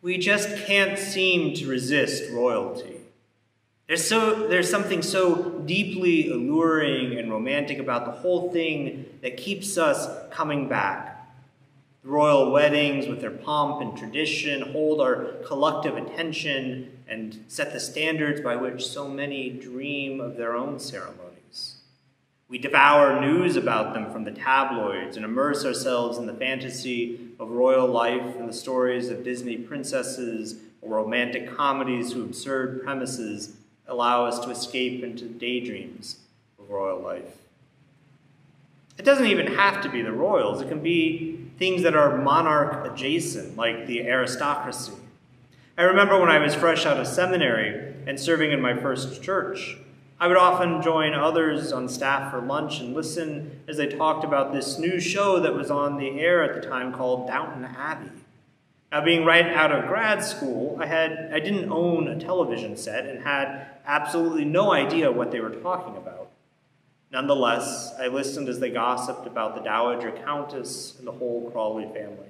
We just can't seem to resist royalty. There's, so, there's something so deeply alluring and romantic about the whole thing that keeps us coming back. The royal weddings, with their pomp and tradition, hold our collective attention and set the standards by which so many dream of their own ceremonies. We devour news about them from the tabloids and immerse ourselves in the fantasy of royal life and the stories of Disney princesses or romantic comedies whose absurd premises allow us to escape into daydreams of royal life. It doesn't even have to be the royals. It can be things that are monarch adjacent, like the aristocracy. I remember when I was fresh out of seminary and serving in my first church, I would often join others on staff for lunch and listen as they talked about this new show that was on the air at the time called Downton Abbey. Now, being right out of grad school, I, had, I didn't own a television set and had absolutely no idea what they were talking about. Nonetheless, I listened as they gossiped about the Dowager Countess and the whole Crawley family.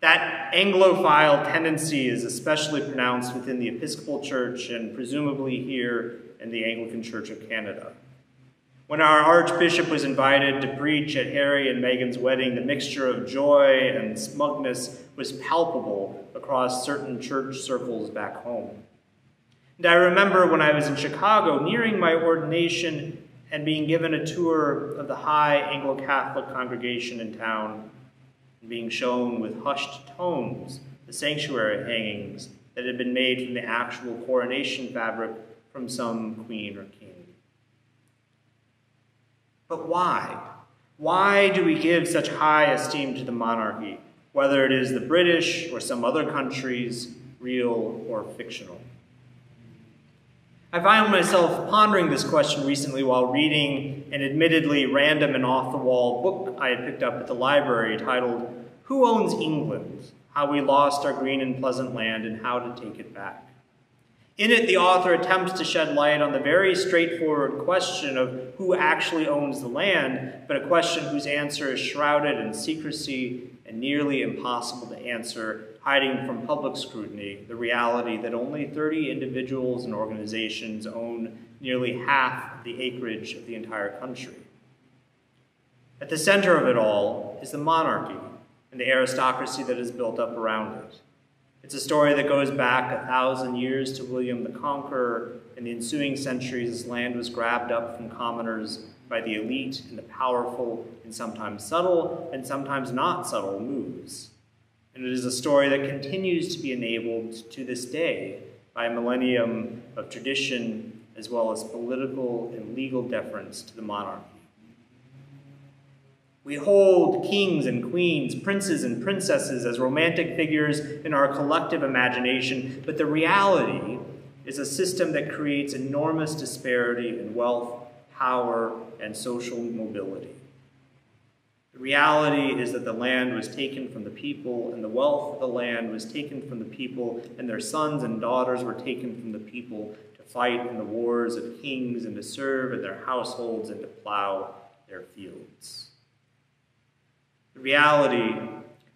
That Anglophile tendency is especially pronounced within the Episcopal Church and presumably here in the Anglican Church of Canada. When our Archbishop was invited to preach at Harry and Meghan's wedding, the mixture of joy and smugness was palpable across certain church circles back home. And I remember when I was in Chicago, nearing my ordination and being given a tour of the high Anglo-Catholic congregation in town, being shown with hushed tones the sanctuary hangings that had been made from the actual coronation fabric from some queen or king. But why? Why do we give such high esteem to the monarchy, whether it is the British or some other countries, real or fictional? I found myself pondering this question recently while reading an admittedly random and off the wall book I had picked up at the library titled Who Owns England? How We Lost Our Green and Pleasant Land and How to Take It Back. In it, the author attempts to shed light on the very straightforward question of who actually owns the land, but a question whose answer is shrouded in secrecy and nearly impossible to answer hiding from public scrutiny the reality that only 30 individuals and organizations own nearly half the acreage of the entire country. At the center of it all is the monarchy and the aristocracy that is built up around it. It's a story that goes back a thousand years to William the Conqueror. In the ensuing centuries, this land was grabbed up from commoners by the elite and the powerful in sometimes subtle and sometimes not subtle moves. And it is a story that continues to be enabled to this day by a millennium of tradition as well as political and legal deference to the monarchy. We hold kings and queens, princes and princesses as romantic figures in our collective imagination, but the reality is a system that creates enormous disparity in wealth, power, and social mobility. Reality is that the land was taken from the people, and the wealth of the land was taken from the people, and their sons and daughters were taken from the people to fight in the wars of kings and to serve in their households and to plow their fields. The reality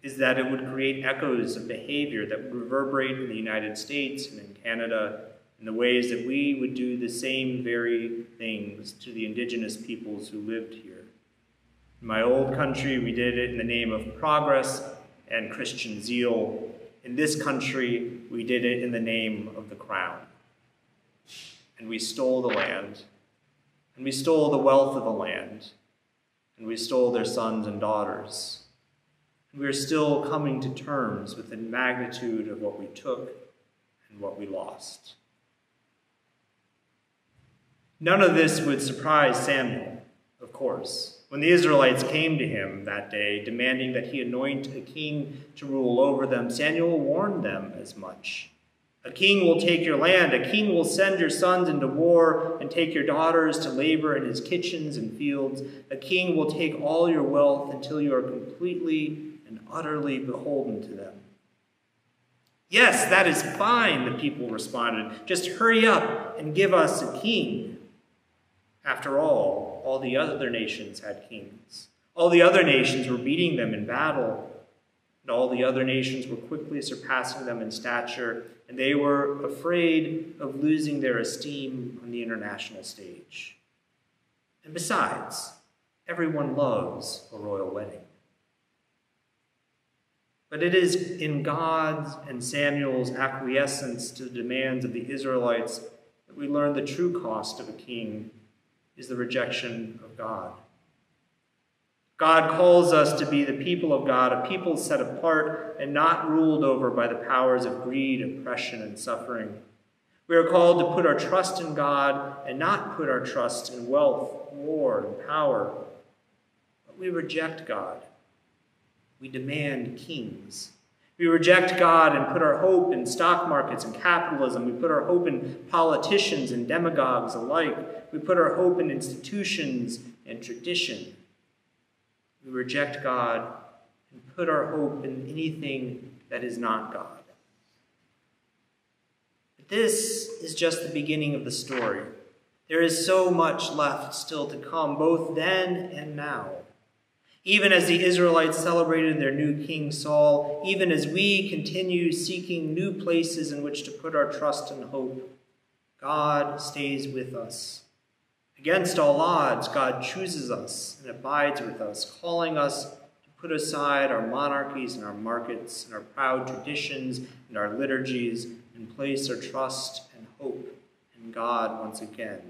is that it would create echoes of behavior that would reverberate in the United States and in Canada in the ways that we would do the same very things to the indigenous peoples who lived here. In my old country, we did it in the name of progress and Christian zeal. In this country, we did it in the name of the crown. And we stole the land, and we stole the wealth of the land, and we stole their sons and daughters. And we are still coming to terms with the magnitude of what we took and what we lost. None of this would surprise Samuel, of course. When the Israelites came to him that day, demanding that he anoint a king to rule over them, Samuel warned them as much. A king will take your land, a king will send your sons into war and take your daughters to labor in his kitchens and fields. A king will take all your wealth until you are completely and utterly beholden to them. Yes, that is fine, the people responded. Just hurry up and give us a king. After all, all the other nations had kings. All the other nations were beating them in battle. and all the other nations were quickly surpassing them in stature, and they were afraid of losing their esteem on the international stage. And besides, everyone loves a royal wedding. But it is in God's and Samuel's acquiescence to the demands of the Israelites that we learn the true cost of a king is the rejection of God. God calls us to be the people of God, a people set apart and not ruled over by the powers of greed, oppression, and suffering. We are called to put our trust in God and not put our trust in wealth, war, and power. But we reject God. We demand kings. We reject God and put our hope in stock markets and capitalism. We put our hope in politicians and demagogues alike. We put our hope in institutions and tradition. We reject God and put our hope in anything that is not God. But this is just the beginning of the story. There is so much left still to come, both then and now. Even as the Israelites celebrated their new king Saul, even as we continue seeking new places in which to put our trust and hope, God stays with us. Against all odds, God chooses us and abides with us, calling us to put aside our monarchies and our markets and our proud traditions and our liturgies and place our trust and hope in God once again.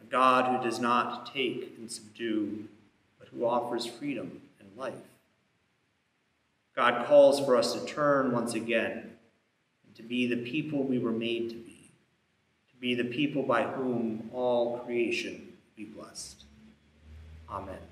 A God who does not take and subdue, who offers freedom and life. God calls for us to turn once again and to be the people we were made to be to be the people by whom all creation be blessed. Amen.